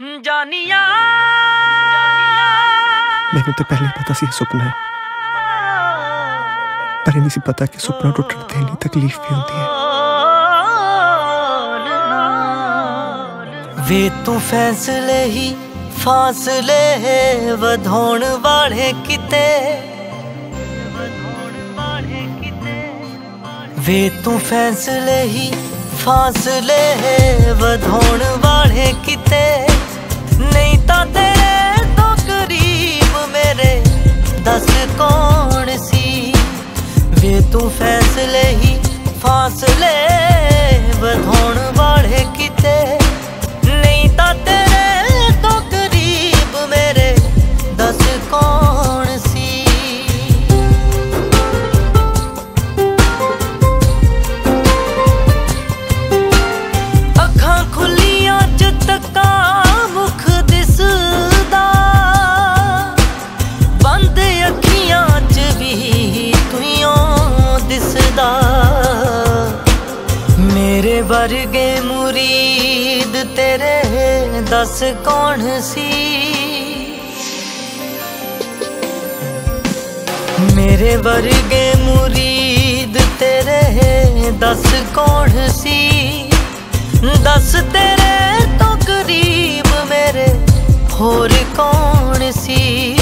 ਜਾਨੀਆਂ। ਮੈਨੂੰ ਤੇ ਪਹਿਲੇ ਪਤਾ ਸੀ ਇਹ ਸੁਪਨਾ ਹੈ। ਪਰ ਇਹ ਨਹੀਂ ਸੀ ਪਤਾ ਕਿ ਸੁਪਨਾ ਟੁੱਟਣ ਤੇ ਇੰਨੀ ਤਕਲੀਫ ਵੀ ਹੁੰਦੀ ਹੈ। ਵੇ ਤੂੰ ਫੈਸਲੇ ਹੀ ਫਾਸਲੇ ਵਧਾਉਣ ਵਾਲੇ ਕਿਤੇ। ਵੇ ਤੂੰ ਫੈਸਲੇ ਹੀ ਫਾਸਲੇ ਵਧਾਉਣ ਤੂੰ ਫੈਸਲੇ ਹੀ ਫਾਸਲੇ ਵਧਾਉਣ ਵਾਲੇ ਮੇਰੇ ਵਰਗੇ ਮੁਰੀਦ ਤੇਰੇ ਦੱਸ ਕੌਣ ਸੀ? ਮੇਰੇ ਵਰਗੇ ਮੁਰੀਦ ਤੇਰੇ ਦੱਸ ਕੌਣ ਸੀ? ਦੱਸ ਤੇਰੇ ਤੋਂ ਕਰੀਬ ਮੇਰੇ ਹੋਰ ਕੌਣ ਸੀ?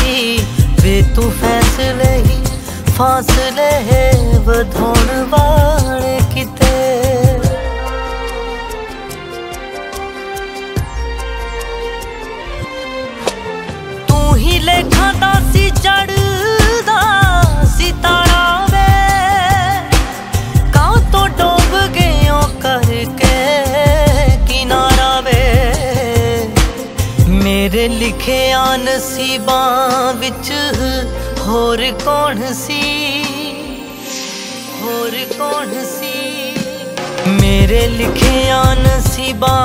ਵੇ ਤੂੰ ਫੈਸਲੇ ਹੀ ਫਾਸਲੇ ਵਧਾਉਣ ਵਾਲੇ ਲੇਖਾਂ ਦਾ ਸੀ ਚੜਦਾ ਸੀ ਤਾਰਾ ਵੇ। ਕਾਂ ਤੋਂ ਡੋਬ ਗਿਓ ਕਰਕੇ ਕਿਨਾਰਾ ਵੇ। ਮੇਰੇ ਲਿਖਿਆ ਨਸੀਬਾਂ ਵਿੱਚ ਹੋਰ ਕੌਣ ਸੀ? ਹੋਰ ਕੌਣ ਸੀ? ਮੇਰੇ ਲਿਖਿਆ ਨਸੀਬਾਂ